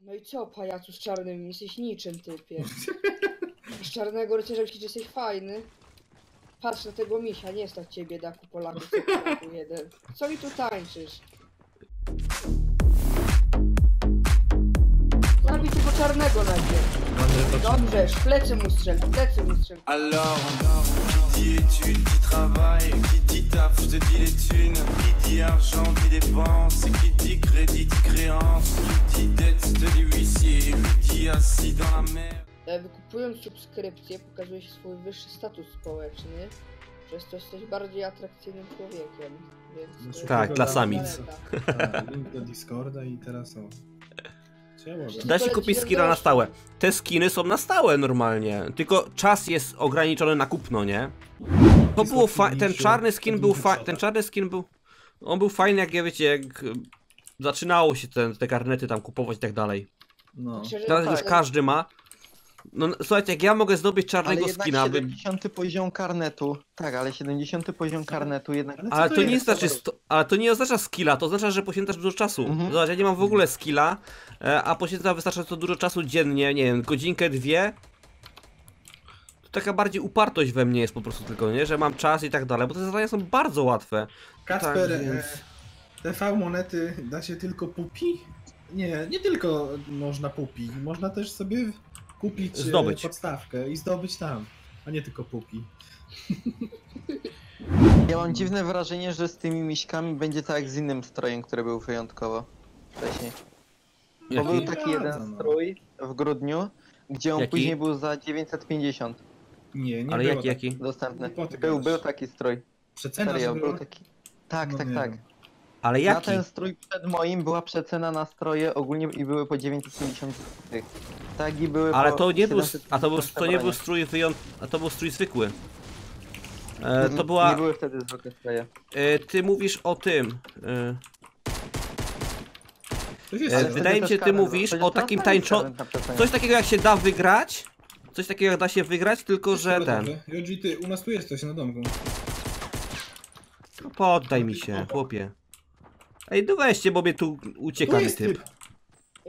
No i co, pajacu z czarnym? Jesteś niczym, typie. Z czarnego rycerza myślisz, że jesteś fajny? Patrz na tego misia, nie stać cię biedaku Polaku, co Polaku jeden. Co mi tu tańczysz? Zabij tego czarnego najpierw. Dobrze, w plecy mu strzel, w plecy mu strzel. Alors, qui dit études, dit travail, qui dit taf, je te dis les thunes, qui dit argent, dit dépenses, qui dit Wykupując subskrypcję pokazujesz swój wyższy status społeczny, przez to jesteś bardziej atrakcyjnym człowiekiem, więc... e, Tak, dla samic. Tak, link do Discorda i teraz o. Da się kupić skina na stałe. Te skiny są na stałe normalnie, tylko czas jest ograniczony na kupno, nie? To było fa- ten czarny skin był fa- ten czarny skin był on był fajny jak ja wiecie, jak y, zaczynało się ten, te karnety tam kupować i tak dalej. No. Szczerze, Teraz tak, już każdy ma. No słuchajcie, jak ja mogę zdobyć Ale czarnego jednak skina, by... 70 poziom karnetu. Tak, ale 70 poziom karnetu jednak. Ale Ale to to nie znaczy, sto- ale to nie oznacza skilla, to oznacza, że poświęcasz dużo czasu. Mhm. Zobacz, ja nie mam w ogóle skilla, e, a poświęcam wystarczająco dużo czasu dziennie, nie wiem, godzinkę, dwie. To taka bardziej upartość we mnie jest po prostu tylko, nie? Że mam czas i tak dalej, bo te zadania są bardzo łatwe. Kacper, Tak, e, więc- TV monety da się tylko pupi? Nie, nie tylko można pupi. Można też sobie kupić e, Zdobyć. podstawkę i zdobyć tam, a nie tylko pupi. Ja mam dziwne wrażenie, że z tymi miśkami będzie tak jak z innym strojem, który był wyjątkowo wcześniej. Bo był Jaki? taki jeden no. strój w grudniu, gdzie on Jaki? później był za 950 Nie, nie Ale było jaki, tak. jaki? dostępny. Ty Był, gadasz. był taki strój. Przecena, Serio, że był była? taki. Tak, No tak, nie tak. wiem. Ale Na jaki? ten strój przed moim była przecena na stroje ogólnie i były po 950 zł. Tak i były Ale po to nie był, 750 a to, był, to nie był strój wyjąt... a to był strój zwykły. E, to Mhm, była... Nie były wtedy zwykłe stroje. E, ty mówisz o tym. E, ale wydaje mi się, ty mówisz o takim na przecenie. coś takiego jak się da wygrać. Coś takiego jak da się wygrać, tylko że ten. Jodzi, ty, u nas tu jest coś na domku. No poddaj mi się, chłopie. Ej, no weźcie, bo mnie tu ucieka Tu mi jest typ. typ.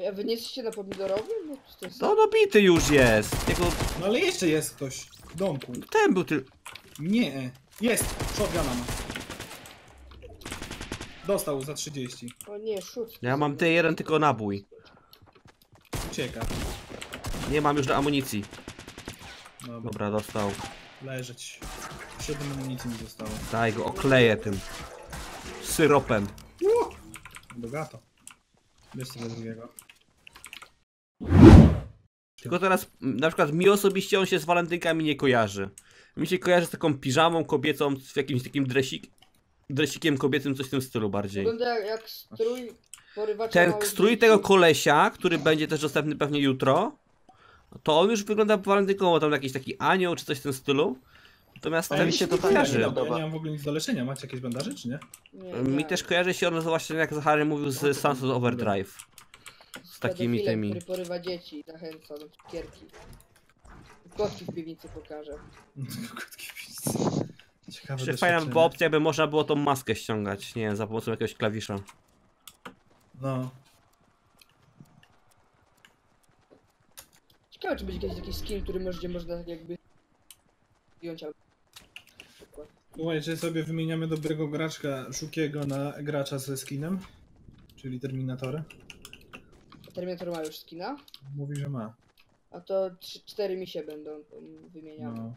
A wy nie jesteście na pomidorowym? No, to jest... No dobity już jest. Jego, No ale jeszcze jest ktoś w domku. ten był ty. Nie, jest! Shotguna ma. Dostał za 30. O nie, szut. Ja mam ten jeden tylko nabój. Ucieka. Nie mam już do amunicji. Dobra, Dobra, dostał. leżeć. 7 amunicji mi zostało. Daj go, okleję tym. Syropem. Bogato. Bierz sobie drugiego. Tylko teraz, m, na przykład mi osobiście on się z walentynkami nie kojarzy. Mi się kojarzy z taką piżamą kobiecą, z jakimś takim dresik, dresikiem kobiecym, coś w tym stylu bardziej. Wygląda jak, jak strój porywacza Ten strój tego kolesia, który będzie też dostępny pewnie jutro, to on już wygląda walentynkowo, tam jakiś taki anioł czy coś w tym stylu. Natomiast ten mi się nie to kojarzy. Ja nie mam w ogóle nic do leczenia. Macie jakieś bandaże, czy nie? Nie, Mi też kojarzy się on właśnie jak Zachary mówił z Sunset Overdrive. Z takimi tymi. który porywa dzieci i zachęca do cukierki. Kotki w piwnicy pokażę. Krótkie pizzy. Ciekawe Jeszcze fajna była opcja, jakby można było tą maskę ściągać, nie wiem, za pomocą jakiegoś klawisza. No. Ciekawe, czy będzie jakiś taki skin, który może, można tak jakby... Wziąć albo... Słuchaj, że sobie wymieniamy dobrego graczka Szukiego na gracza ze skinem. Czyli Terminatora. Terminator ma już skina, Mówi, że ma. a to 4 misie będą um, wymieniane. No.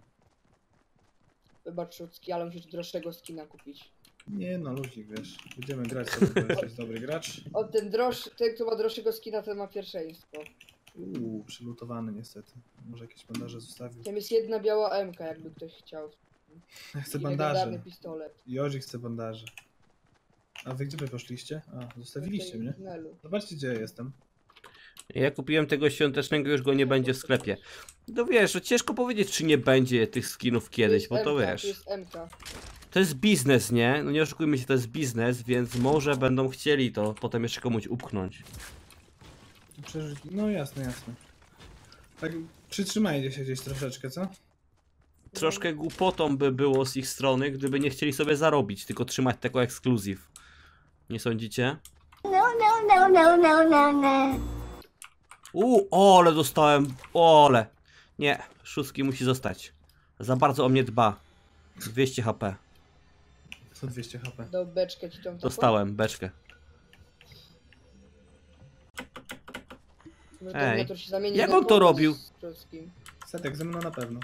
Wybacz Szucki, ale musisz droższego skina kupić. Nie no, ludzi, wiesz. Będziemy grać sobie, bo jest dobry gracz. O, ten droższy, ten kto ma droższego skina, ten ma pierwszeństwo. Uuu, przylutowany niestety. Może jakieś bandaże zostawił. Tam jest jedna biała MK, jakby ktoś chciał. Ja chcę I bandaże. pistolet. Jozi chce bandaże. A wy gdzie wy poszliście? A, zostawiliście mnie. Zobaczcie gdzie ja jestem. Ja kupiłem tego świątecznego, już go nie będzie w sklepie. No wiesz, no ciężko powiedzieć, czy nie będzie tych skinów kiedyś, bo to wiesz. Tu jest MK. To jest biznes, nie? No nie oszukujmy się, to jest biznes, więc może będą chcieli to potem jeszcze komuś upchnąć. Przeżyć... No jasne, jasne. Tak przytrzymajcie się gdzieś troszeczkę, co? Troszkę głupotą by było z ich strony, gdyby nie chcieli sobie zarobić, tylko trzymać tego ekskluzyw. Nie sądzicie? No, no, no, no, no, no, no. U, ole dostałem, ole. Nie, szóstki musi zostać. Za bardzo o mnie dba. 200 HP. Co 200 HP? Do beczkę ci tą taką? Dostałem, beczkę. Może Ej, się zamieni jak na on to robił? z. Setek ze mną na pewno.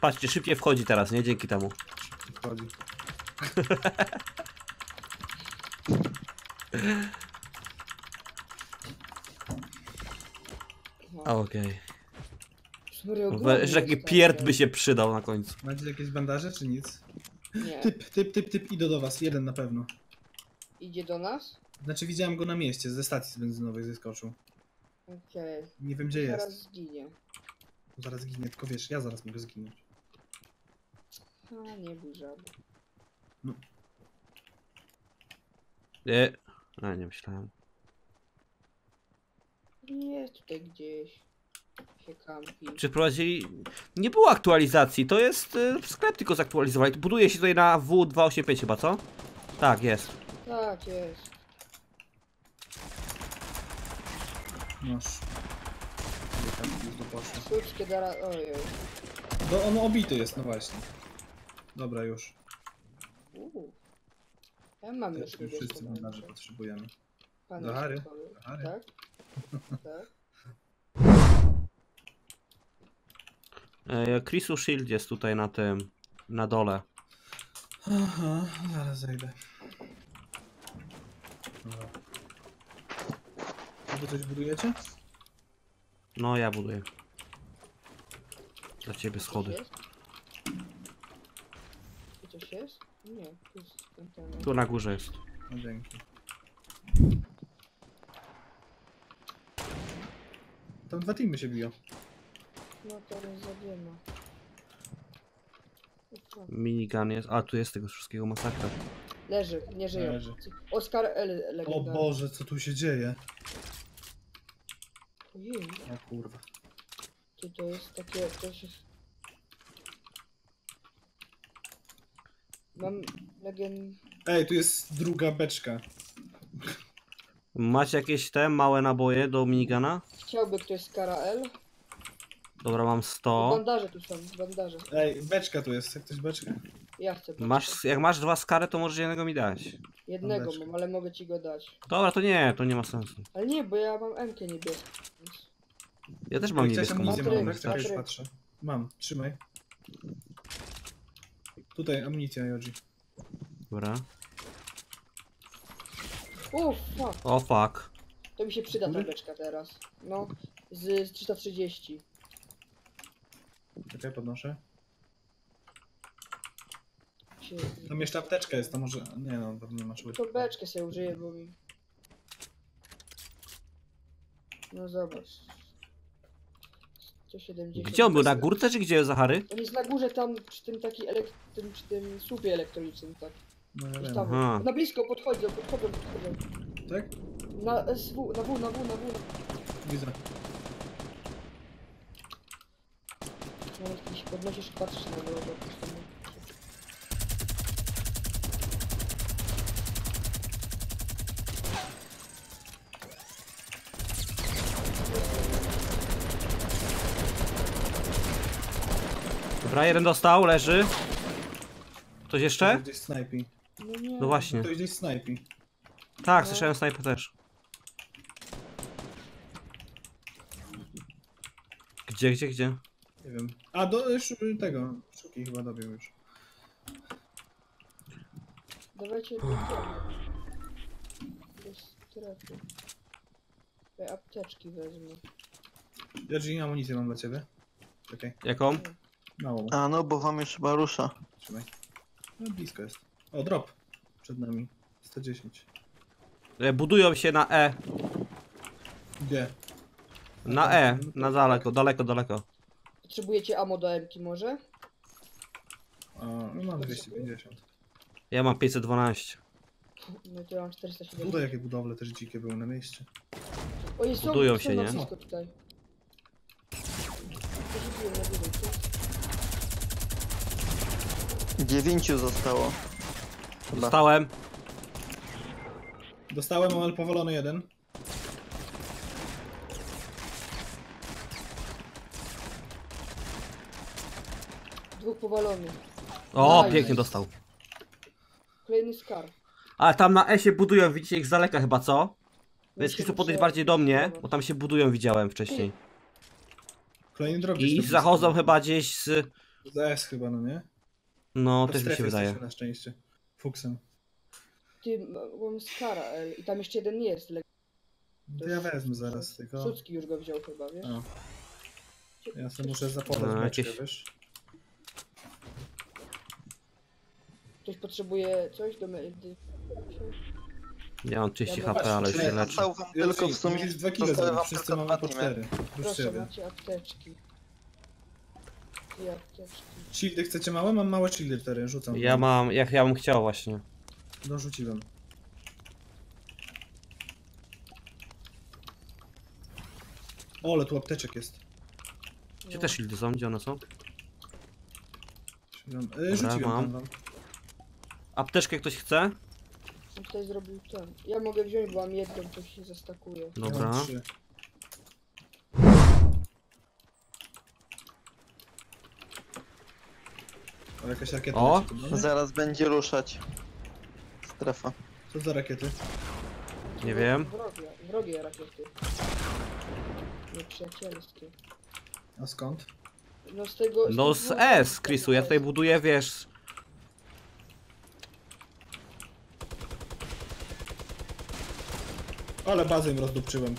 Patrzcie, szybciej wchodzi teraz, nie? Dzięki temu. Wchodzi. Okej. Okay. Że taki ten, pierd by się przydał na końcu. Macie jakieś bandaże czy nic? Nie. Typ, typ, typ, typ, idę do was. Jeden na pewno. Idzie do nas? Znaczy widziałem go na mieście, ze stacji benzynowej zeskoczył. Okej. Nie wiem gdzie Teraz jest. zginie. Zaraz ginie, tylko wiesz, ja zaraz mogę zginąć. A, nie bój żaby. Nie. A, nie myślałem. Jest tutaj gdzieś. Się kampi. Czy wprowadzili... Nie było aktualizacji, to jest y, sklep tylko zaktualizowali. Buduje się tutaj na W285 chyba, co? Tak, jest. Tak, jest. Masz. Gdzie tam jest do poszło? Słuczkę dara... Ojej. No on obity jest, no właśnie. Dobra, już. Uuu. Ja mam Też już już niebieskie wszyscy bandaże bandaże. potrzebujemy. Pan Do Harry? Do Harry? Tak? Tak. E, Chrisu Shield jest tutaj na tym... Na dole. Aha, zaraz zejdę. Dobra. A wy coś budujecie? No, ja buduję. Dla ciebie schody. Coś jest? Tu coś jest? Nie, tu jest kontener. Tu na górze jest. No dzięki. Tam dwa teamy się biją. No teraz zadyma. Minigun jest. A, tu jest tego wszystkiego masakra. Leży, nie żyje. Leży. Oskar L. O legendarny. Boże, co tu się dzieje? Ojej, O kurwa. ty to jest takie... To się... Mam legend... Ej, tu jest druga beczka. Macie jakieś te małe naboje do minigana? Chciałby ktoś Skara L? Dobra, mam 100. Bandaże tu są, bandaże. Ej, beczka tu jest. Chce ktoś beczkę? Ja chcę beczkę. Masz, jak masz dwa skary, to możesz jednego mi dać. Jednego mam, ale mogę ci go dać. Dobra, to nie, to nie ma sensu. Ale nie, bo ja mam M-kę niebieską. Więc... Ja też mam niebieską. amunicję Patryk, mam, tak? Czekaj, już Patryk. patrzę. Mam, trzymaj. Tutaj amunicja, Joji. Dobra. Uff, fuck. O fuck. To mi się przyda ta Który? beczka teraz. No, z, z 330. Czekaj, podnoszę. Się... Tam jeszcze apteczka jest, to może... Nie no, pewnie masz. To beczkę sobie użyję, bo mi... No zobacz. 170. Gdzie on był? Na górce czy gdzie, Zachary? On jest na górze tam przy tym taki elek... tym, przy tym słupie elektronicznym, tak. No ja Już wiem. tam. Aha. Na blisko podchodzą, podchodzą, podchodzą. Tak? Na SW, na W, na W, na W. Widzę. Nawet jeśli podnosisz, patrzysz na niego, po prostu. Dobra, jeden dostał, leży. Ktoś jeszcze? gdzieś snajpi. No nie. No właśnie. Ktoś gdzieś snajpi. Tak, słyszałem snajper też. Gdzie, gdzie, gdzie? Nie wiem. A, do już tego. Szuki chyba dobił już. Dawajcie do. Do strefy. Te apteczki wezmę. Joji, amunicję mam dla ciebie. Czekaj, Jaką? Małą. A no, bo wam już chyba rusza. Trzymaj. No blisko jest. O, drop. Przed nami. 110. E, Budują się na E. Gdzie? Na E. Na daleko, daleko, daleko. Potrzebujecie ammo do M-ki może? A, no mam 250. Ja mam 512. No to ja mam 470. Tutaj jakie budowle też dzikie były na mieście. O, jest są, budują są się, nie? tutaj. Na tu. Dziewięciu zostało. Chyba. Dostałem. Dostałem, ale powalony jeden. Dwóch powalonych. O, pięknie dostał. Kolejny skarb. A tam na E się budują, widzicie ich z daleka chyba, co? No Więc muszę podejść bardziej do mnie, bo tam się budują, widziałem wcześniej. Kolejny drogi. I zachodzą chyba gdzieś z... Z S chyba, no nie? No, To też mi się wydaje. na szczęście. Fuksem. Ty, mam skara. I tam jeszcze jeden jest. Le- To ja wezmę zaraz, tylko... Sucki już go wziął chyba, wiesz? A, ja sobie muszę zapodać No, no, jakieś- wiesz? Ktoś potrzebuje coś do medy. Ja mam 30 Ja HP, ale się leczę. tylko w sumie... zostały wam wszyscy tylko mamy dwa. Plus Proszę, macie apteczki. Shieldy chcecie małe? Mam małe shieldy 4, rzucam. Ja mam, jak ja bym chciał właśnie. Dorzuciłem. O, ale tu apteczek jest. Gdzie No. te shieldy są? Gdzie one są? Rzuciłem, e, rzuciłem mam. wam. Apteczkę ktoś chce? Tutaj zrobił ten. Ja mogę wziąć, bo mam jedną, to się zastakuje. Ja Dobra. trzy. O, jakaś rakieta O! leci tu, no nie? Zaraz będzie ruszać. Strefa. Co za rakiety? Nie wiem. Wrogie, wrogie rakiety. Nieprzyjacielskie. A skąd? No z tego... No tych z dwóch- S, Chrisu, ja tutaj buduję, wiesz... Ale bazę im rozdupczyłem.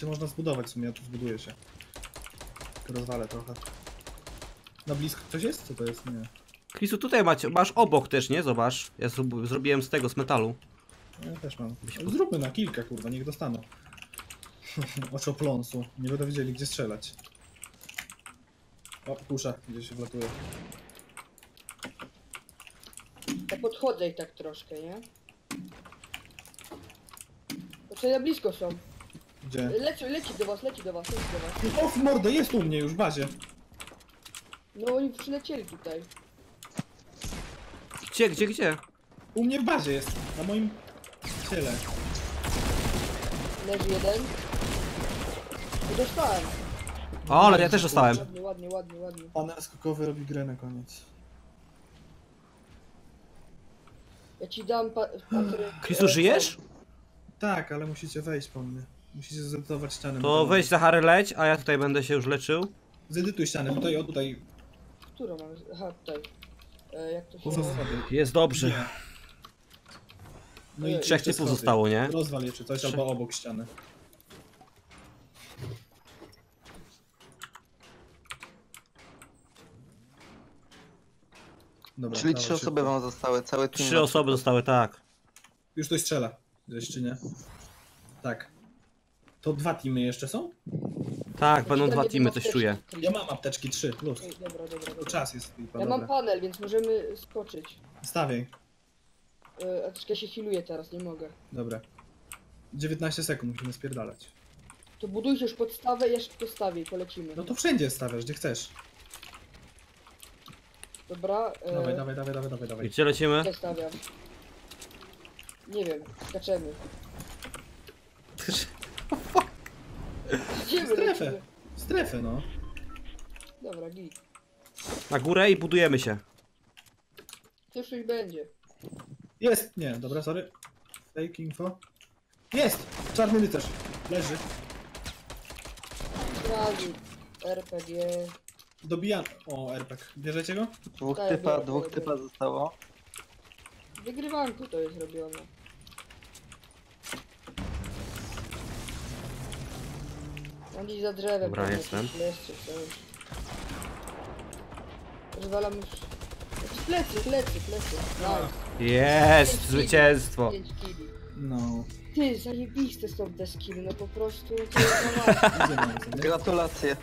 Się można zbudować w sumie, ja tu zbuduję się. Rozwalę trochę. Na blisko coś jest? Co to jest? Nie. Chrisu, tutaj macie, masz obok też, nie? Zobacz. Ja zrób- zrobiłem z tego, z metalu. Ja też mam. Zróbmy na kilka, kurwa, niech dostaną. Oczopląsu. Nie będą wiedzieli, gdzie strzelać. O, kusza, gdzie się wlatuje. Ja podchodzę i tak troszkę, nie? To tutaj na blisko są. Gdzie? Leci, leci do was, leci do was, leci do was. O, w mordę, jest u mnie już w bazie. No oni przylecieli tutaj. Gdzie, gdzie, gdzie? U mnie w bazie jest, na moim ciele. Leży jeden. No dostałem. O, ale ja też dostałem. Ładnie, ładnie, ładnie, ładnie. Panel skokowy robi grę na koniec. Ja ci dam pa patry... Chrisu, żyjesz? Tak, ale musicie wejść po mnie. Musicie zedytować ścianę. To weź za Harry leć, a ja tutaj będę się już leczył. Zedytuj ścianę, tutaj, o tutaj. Którą mam? Aha, tutaj. E, jak to się Poza nazywa? schody. Jest dobrze. Nie. No i Trzech jeszcze typów schody. zostało, nie? Rozwal je czy coś, Trzy. albo obok ściany. Dobra, Czyli dawaj trzy szybko. osoby wam zostały, cały team. Trzy osoby zostały, tak. Już ktoś strzela. Gdzieś czy nie? Tak. To dwa teamy jeszcze są? Tak, będą Ja dwa teamy, coś czuję. Ja mam apteczki, trzy, plus. Ej, dobra, dobra, To dobra. czas jest lipa, Ja mam dobra. panel, więc możemy skoczyć. Stawiaj. E, a troszkę się healuję teraz, nie mogę. Dobra. 19 sekund musimy spierdalać. To budujcie już podstawę, ja szybko stawię i polecimy. No to wszędzie stawiasz, gdzie chcesz. Dobra, e, Dawaj, dawaj, dawaj, dawaj, dawaj, dawaj. Gdzie lecimy? gdzie stawiam? Nie wiem, skaczemy. Idziemy, Strefę. lecimy. Strefę, no. Dobra, git. Na górę i budujemy się. Coś będzie. Jest! Nie, dobra, sorry. Fake info. Jest! Czarny rycerz. Leży. RPG. Dobijam. O, RPG. Bierzecie go? Dwóch Tak, typa, dwóch typa zostało. Wygrywanku to jest robione. Tam gdzieś za drzewem. Dobra, pewnie jestem. coś. Rozwalam już. Plecy, plecy, plecy. Nice. Jest! Zwycięstwo! 5 kili. No. Ty, zajebiste są te skiny, no po prostu to jest na maksa. Gratulacje.